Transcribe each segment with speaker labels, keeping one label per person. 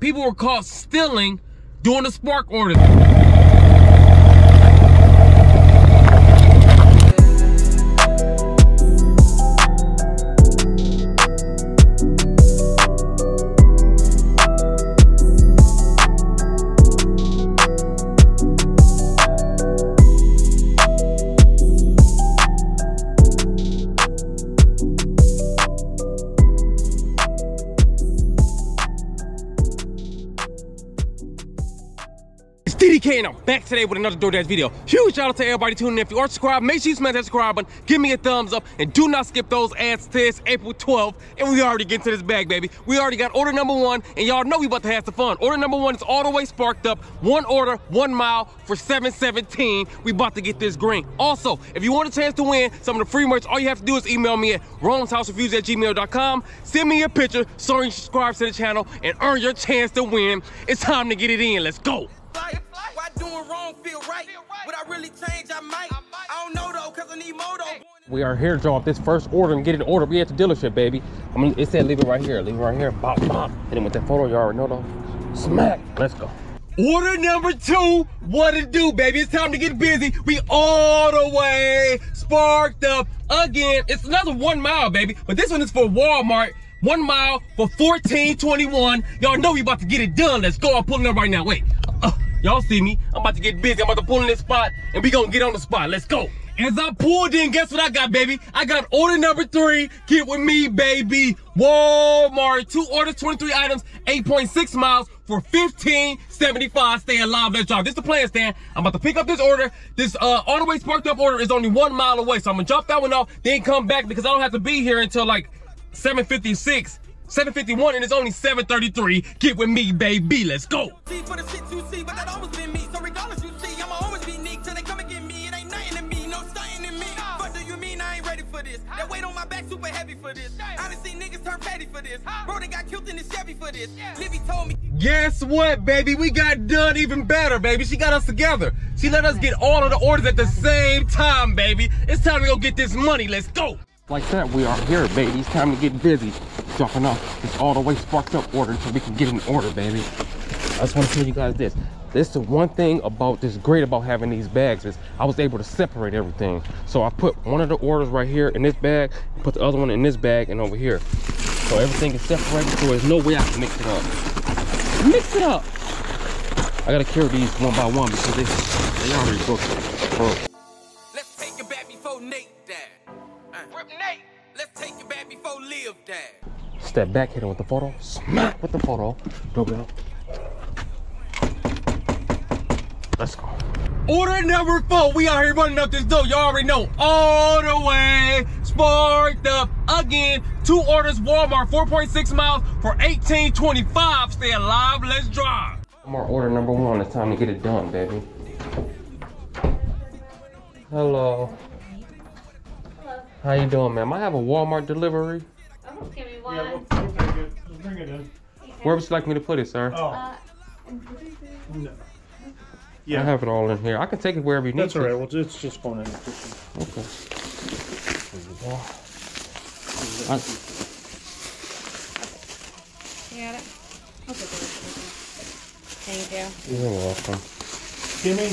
Speaker 1: people were caught stealing doing the Spark orders. DDK and I'm back today with another DoorDash video. Huge shout out to everybody tuning in. If you aren't subscribed, make sure you smash that subscribe button, give me a thumbs up, and do not skip those ads this April 12th. And we already get to this bag, baby. We already got order number one, and y'all know we about to have some fun. Order number one is all the way sparked up. One order, one mile for 717. We about to get this green. Also, if you want a chance to win some of the free merch, all you have to do is email me at rollingshousereviews at gmail.com. Send me a picture, so you subscribe to the channel, and earn your chance to win. It's time to get it in. Let's go.
Speaker 2: fly. Why doing wrong feel right? Would I really change? I might. I don't know though, cause I need moto.
Speaker 1: We are here to drop this first order and get it ordered. We at the dealership, baby. I mean, it said leave it right here. Leave it right here. Bop, bop. Hit him with that photo. You already know though. Smack. Let's go. Order number two. What it do, baby? It's time to get busy. We all the way sparked up again. It's another one mile, baby. But this one is for Walmart. One mile for 1421. Y'all know we about to get it done. Let's go. I'm pulling up right now. Wait. Uh, y'all see me? I'm about to get busy. I'm about to pull in this spot and we gonna get on the spot. Let's go. As I pulled in, guess what I got, baby? I got order number three. Get with me, baby. Walmart. Two orders, 23 items, 8.6 miles for 15.75. Stay alive. Let's drive. This is the plan, Stan. I'm about to pick up this order. This uh all the way sparked up order is only one mile away. So I'm gonna drop that one off, then come back because I don't have to be here until like 756. 751 and it's only 733. Get with me, baby. Let's go.
Speaker 2: See for the shit you see, but that always been me. So regardless you see, I'ma always be unique till they come and get me. It ain't nothing to me, no stunting in me. What do you mean I ain't ready for this? That weight on my back super heavy for this. I done seen niggas turn petty for this. Bro, they got killed in the Chevy for this. Livy told me.
Speaker 1: Guess what, baby? We got done even better, baby. She got us together. She let us get all of the orders at the same time, baby. It's time to go get this money. Let's go. Like that, we are here, baby. It's time to get busy. Dropping off this all the way sparked up order so we can get an order, baby. I just want to tell you guys this. This is the one thing about this great about having these bags is I was able to separate everything. So I put one of the orders right here in this bag, put the other one in this bag and over here. So everything is separated so there's no way I can mix it up. Mix it up. I gotta carry these one by one because they, they already booked. Bro. Step back, hit him with the photo. Smack with the photo. Doorbell. Let's go. Order number four. We out here running up this dough. Y'all already know. All the way sparked up again. Two orders, Walmart, 4.6 miles for 18.25. Stay alive. Let's drive. Walmart order number one. It's time to get it done, baby. Hello.
Speaker 3: Hello.
Speaker 1: How you doing, ma'am? I have a Walmart delivery.
Speaker 3: Give me
Speaker 4: Yeah,
Speaker 3: one.
Speaker 4: well, okay, good. Just bring it in.
Speaker 1: Where would you like me to put it, sir?
Speaker 4: Oh,
Speaker 3: Uh,
Speaker 4: no.
Speaker 1: I have it all in here. I can take it wherever you need
Speaker 4: that's all
Speaker 1: to.
Speaker 4: Well, it's just going in the kitchen.
Speaker 1: Okay. I-
Speaker 3: you got it? I'll take it. Thank you.
Speaker 1: You're welcome.
Speaker 4: Jimmy,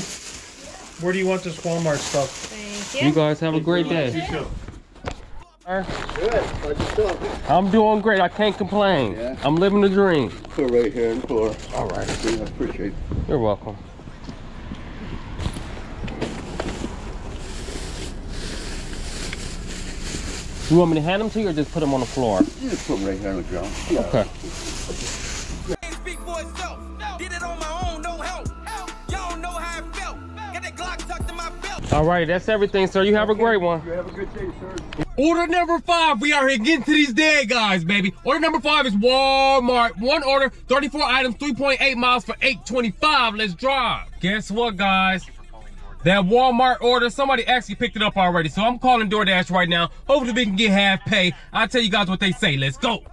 Speaker 4: where do you want this Walmart stuff?
Speaker 3: Thank
Speaker 1: You
Speaker 3: you.
Speaker 1: guys have a great day.
Speaker 4: You too.
Speaker 1: sir.
Speaker 5: Good.
Speaker 1: I'm doing great. I can't complain.
Speaker 5: Yeah.
Speaker 1: I'm living the dream.
Speaker 5: Put right here and pour.
Speaker 1: All right.
Speaker 5: I appreciate it.
Speaker 1: You're welcome. You want me to hand them to you or just put them on the floor?
Speaker 5: You just put them right here on the ground.
Speaker 1: Okay.
Speaker 2: Can't speak for itself. Did it on my own, no help. Y'all don't know how I felt. Got that Glock tucked in my belt.
Speaker 1: All right. That's everything, sir. You have a great one.
Speaker 5: You have a good day, sir.
Speaker 1: Order number five. We are here getting to these dead guys, baby. Order number five is Walmart. One order, 34 items, 3.8 miles for 825. Let's drive. Guess what, guys? That Walmart order, somebody actually picked it up already. So I'm calling DoorDash right now. Hopefully we can get half pay. I'll tell you guys what they say. Let's go.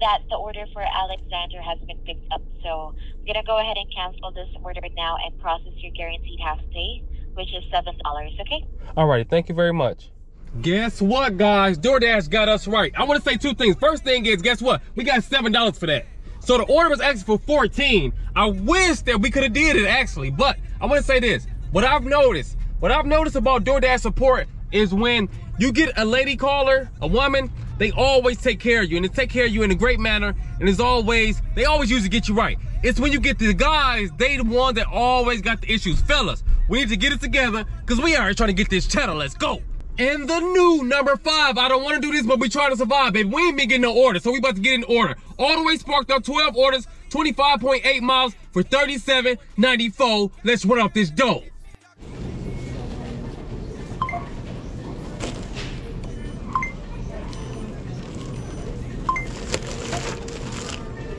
Speaker 6: that the order for Alexander has been picked up. So I'm gonna go ahead and cancel this order now and process your guaranteed half pay, which is seven dollars. Okay?
Speaker 1: All right, thank you very much. Guess what, guys? DoorDash got us right. I want to say two things. First thing is, guess what? We got seven dollars for that. So the order was actually for 14. I wish that we could have did it actually, but I want to say this. What I've noticed, what I've noticed about DoorDash support is when you get a lady caller, a woman, they always take care of you and they take care of you in a great manner. And as always, they always usually get you right. It's when you get the guys, they the one that always got the issues. Fellas, we need to get it together because we are trying to get this channel. Let's go. And the new number five, I don't want to do this, but we trying to survive, baby. We ain't been getting no order, so we about to get in order. All the way sparked up 12 orders, 25.8 miles for 37.94. Let's run up this dough.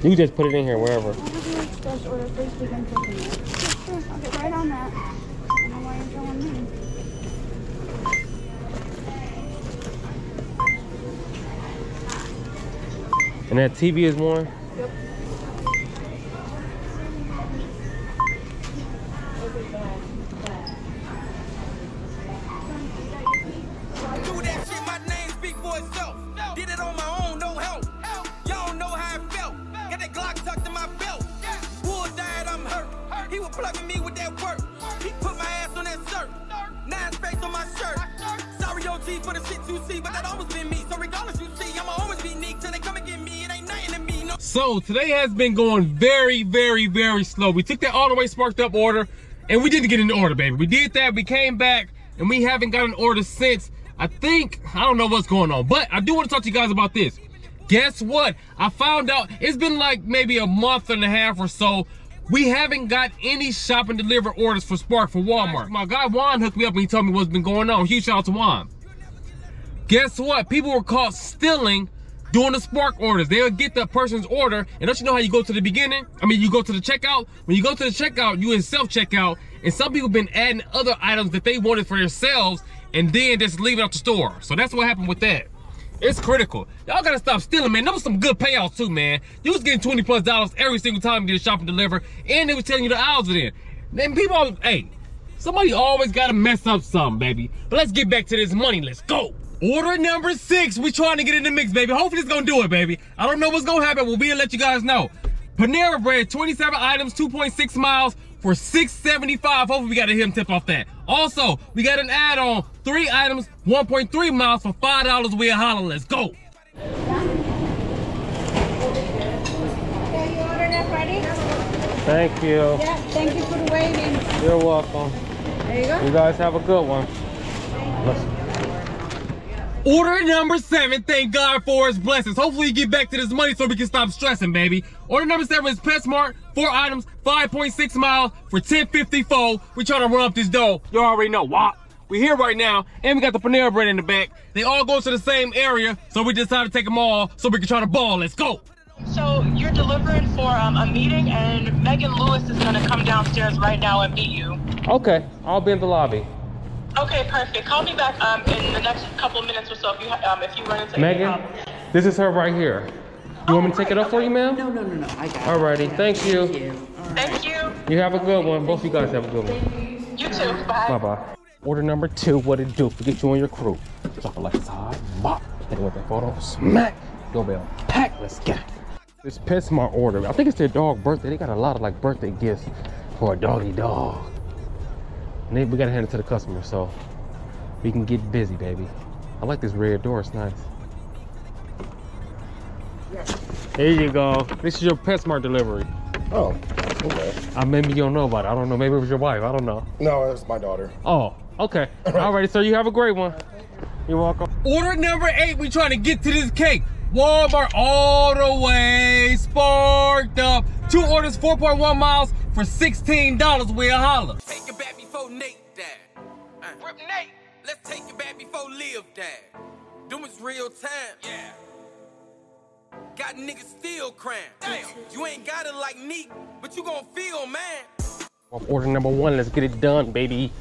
Speaker 1: You just put it in here wherever.
Speaker 7: Express order first begin cooking it. Sure, I'll get right on that.
Speaker 2: With that work. He put my ass on that shirt. Nine space on my shirt. Sorry, OG, for the shit you see, but that always been me. So regardless you see, I'ma always be unique till they come and get me.
Speaker 1: So today has been going very, very, very slow. We took that all the way sparked up order and we didn't get an order, baby. We did that, we came back and we haven't got an order since. I think, I don't know what's going on, but I do want to talk to you guys about this. Guess what? I found out it's been like maybe a month and a half or so. We haven't got any shop and deliver orders for Spark for Walmart. My guy Juan hooked me up and he told me what's been going on. Huge shout out to Juan. Guess what? People were caught stealing doing the Spark orders. They'll get the person's order, and don't you know how you go to the beginning? I mean, you go to the checkout. When you go to the checkout, you in self-checkout, and some people been adding other items that they wanted for themselves, and then just leaving out the store. So that's what happened with that. It's critical. Y'all gotta stop stealing, man. There was some good payouts too, man. You was getting 20 plus dollars every single time you did a shop and deliver, and they was telling you the hours of it. Then people, always, hey, somebody always gotta mess up something, baby. But let's get back to this money. Let's go. Order number six. We trying to get in the mix, baby. Hopefully it's gonna do it, baby. I don't know what's gonna happen. We'll be to let you guys know. Panera Bread, 27 items, 2.6 miles for 6.75. Hopefully we got a him tip off that. Also, we got an add-on, three items, 1.3 miles for $5 we a holler. Let's go.
Speaker 7: Okay, you ordered it, Freddie?
Speaker 1: Thank you.
Speaker 7: Yeah, thank you for the waiting.
Speaker 1: You're welcome.
Speaker 7: There you go.
Speaker 1: You guys have a good one. Order number seven, thank God for his blessings. Hopefully you get back to this money so we can stop stressing, baby. Order number seven is PetSmart, four items, 5.6 miles for 1054. We trying to run up this dough. You already know, wop. We here right now, and we got the Panera Bread in the back. They all go to the same area, so we decided to take them all so we can try to ball. Let's go.
Speaker 8: So you're delivering for um, a meeting, and Megan Lewis is gonna come downstairs right now and meet you.
Speaker 1: Okay, I'll be in the lobby.
Speaker 8: Okay, perfect. Call me back um, in the next couple minutes or so if you um, if you run into any
Speaker 1: Megan,
Speaker 8: problems.
Speaker 1: this is her right here. You want me to take it up for you, ma'am?
Speaker 9: No, no, no, no. I got it.
Speaker 1: Alrighty, thank you.
Speaker 9: Thank you. All right.
Speaker 8: Thank you.
Speaker 1: You have a good one. Both of you guys have a good one.
Speaker 8: You too. Bye.
Speaker 1: Bye bye. Order number two, what it do? Forget you and your crew. Drop it like it's hot. Bop. Hit it with that photo. Smack. Go Doorbell. Pack. Let's get it. This PetSmart order. I think it's their dog birthday. They got a lot of like birthday gifts for a doggy dog. And we gotta hand it to the customer so we can get busy, baby. I like this red door. It's nice. There you go. This is your PetSmart delivery.
Speaker 10: Oh, okay.
Speaker 1: Uh, maybe you don't know about it. I don't know. Maybe it was your wife. I don't know.
Speaker 10: No, it's my daughter.
Speaker 1: Oh, okay. Alrighty, sir. You have a great one. You're welcome. Order number eight. We trying to get to this cake. Walmart all the way sparked up. Two orders, 4.1 miles for $16. We a holler.
Speaker 2: Nate. Let's take it back before Liv died. Them was real time. Yeah. Got niggas still crying. Damn. You ain't got it like Neek, but you gon' feel, man.
Speaker 1: Order number one. Let's get it done, baby.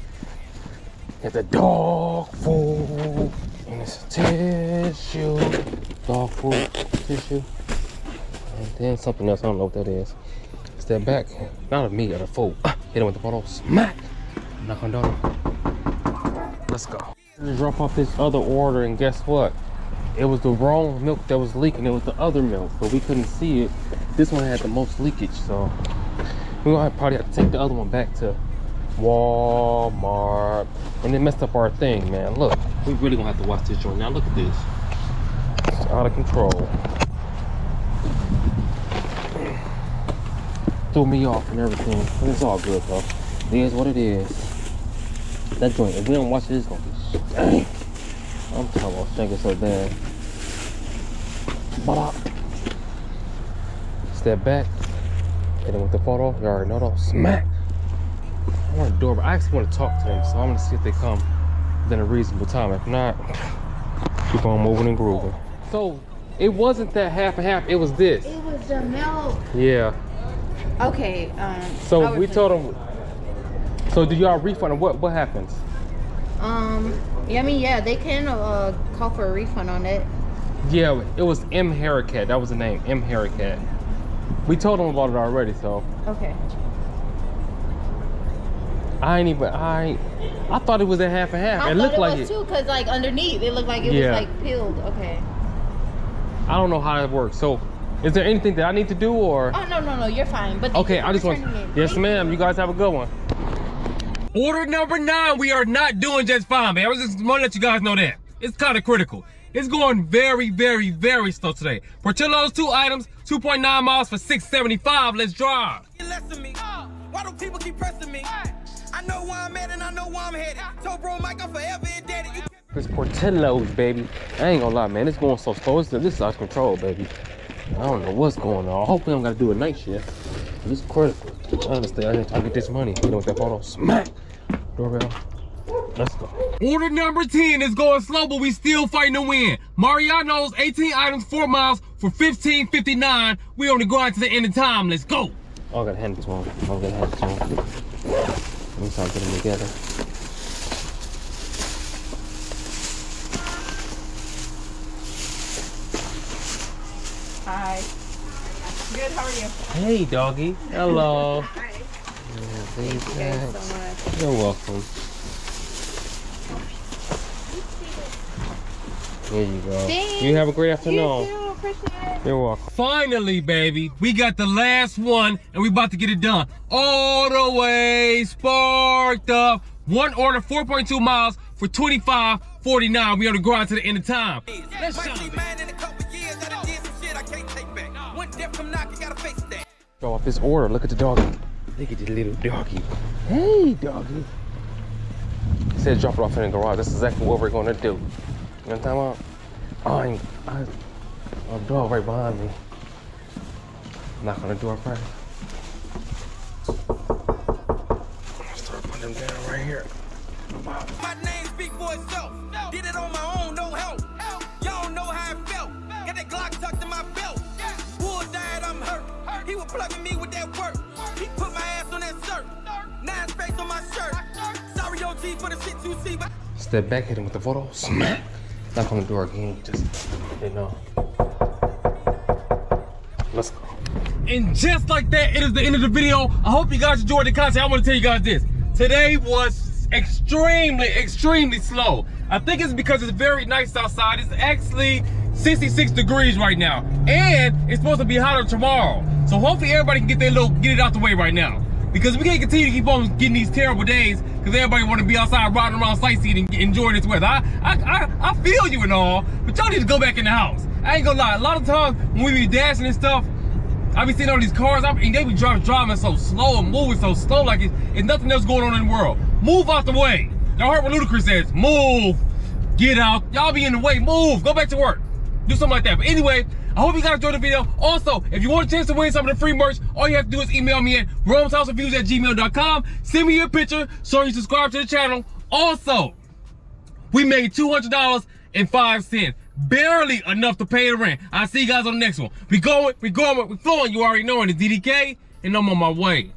Speaker 1: It's a dog food. And it's a tissue. Dog food, tissue. And then something else. I don't know what that is. Step back. Not of me, of the food. Hit him with the bottle. Smack. Knock on door. Let's go. Drop off this other order, and guess what? It was the wrong milk that was leaking. It was the other milk, but we couldn't see it this one had the most leakage, so we're gonna probably have to take the other one back to Walmart. And it messed up our thing, man. Look, we really gonna have to watch this joint. Now look at this. It's out of control. Threw me off and everything. But it's all good though. It is what it is. That joint, if we don't watch it, it's gonna be dang. I'm telling you, stinking so bad. Bop. Step back. Hit him with the photo. Off. You already know though. Smack. I want a doorbell. I actually want to talk to them, so I'm gonna see if they come within a reasonable time. If not, keep on moving and grooving. So it wasn't that half and half. It was this.
Speaker 3: It was the milk.
Speaker 1: Yeah.
Speaker 3: Okay. Um.
Speaker 1: So we told them. So do y'all refund? them? What what happens?
Speaker 3: Um. Yeah. I mean, yeah, they can uh call for a refund on it.
Speaker 1: Yeah, it was M Haircat. That was the name, M Haircat. We told them about it already, so
Speaker 3: Okay.
Speaker 1: I ain't even. I I thought it was a half and half.
Speaker 3: I
Speaker 1: it looked
Speaker 3: it
Speaker 1: like
Speaker 3: was
Speaker 1: it.
Speaker 3: too, cause like underneath it looked like it
Speaker 1: Yeah.
Speaker 3: was like peeled. Okay.
Speaker 1: I don't know how it works. So, is there anything that I need to do or?
Speaker 3: Oh no no no, you're fine. But
Speaker 1: Okay, I just want. Yes, ma'am. You guys have a good one. Order number nine. We are not doing just fine, man. I was just want to let you guys know that it's kind of critical. It's going very, very, very slow today. Portillo's two items, 2.9 miles for 675. Let's drive.
Speaker 2: Get less of me. Uh, why do people keep pressing me? I know where I'm at and I know where I'm headed. Told bro Mike I'm forever indebted. You
Speaker 1: It's Portillo's, baby. I ain't gonna lie, man. It's going so slow. It's, this is out of control, baby. I don't know what's going on. Hopefully, I'm gonna do a night shift. It's critical. Honestly, I I get this money. You know what that photo? Smack. Doorbell. Let's go. Order number 10 is going slow, but we still fighting to win. Mariano's 18 items, 4 miles for 15.59. We on the grind to the end of time. Let's go. Oh, I gotta hand it to him. I'm gonna hand it to him. Let me start getting together.
Speaker 3: Hi. Good. How are you?
Speaker 1: Hey, doggy. Hello.
Speaker 3: Hi.
Speaker 1: Yeah,
Speaker 3: Thank you guys so much.
Speaker 1: You're welcome. Here you go.
Speaker 3: Thanks.
Speaker 1: You have a great afternoon.
Speaker 3: You too. Appreciate it.
Speaker 1: You're welcome. Finally, baby, we got the last one and we about to get it done. All the way sparked up. One order, 4.2 miles for 25.49. We on the grind to the end of time.
Speaker 2: Let's Might see mine in a couple years. I done did some shit I can't take back. When death come knocking, gotta face that.
Speaker 1: Show off this order. Look at the doggy. Look at the little doggy. Hey, doggy. He said drop it off in the garage. That's exactly what we're gonna do. You know what I'm talking about? Oh, I, ain't- I, a dog right behind me. Knock on the door first. Start putting them down right here.
Speaker 2: My name speak for itself. Did it on my own, no help.
Speaker 1: Step back, hit him with the photo. Smack. Knock on the door again. Just, you know. Let's go. And just like that, it is the end of the video. I hope you guys enjoyed the content. I want to tell you guys this. Today was extremely, extremely slow. I think it's because it's very nice outside. It's actually 66 degrees right now. And it's supposed to be hotter tomorrow. So hopefully everybody can get their little, get it out the way right now. Because we can't continue to keep on getting these terrible days because everybody want to be outside riding around sightseeing and enjoying this weather. I, I, I, I feel you and all, but y'all need to go back in the house. I ain't gonna lie, a lot of times when we be dashing and stuff, I be seeing all these cars, I, and they be driving, driving so slow and moving so slow like it's, it's nothing else going on in the world. Move out the way. Y'all heard what Ludacris says, move, get out. Y'all be in the way, move, go back to work. Do something like that. But anyway, I hope you guys enjoyed the video. Also, if you want a chance to win some of the free merch, all you have to do is email me at romeshousereviews at gmail.com. Send me your picture so you subscribe to the channel. Also, we made $200 and five cents. Barely enough to pay the rent. I'll see you guys on the next one. We going, we going, we flowing. You already know it. It's DDK, and I'm on my way.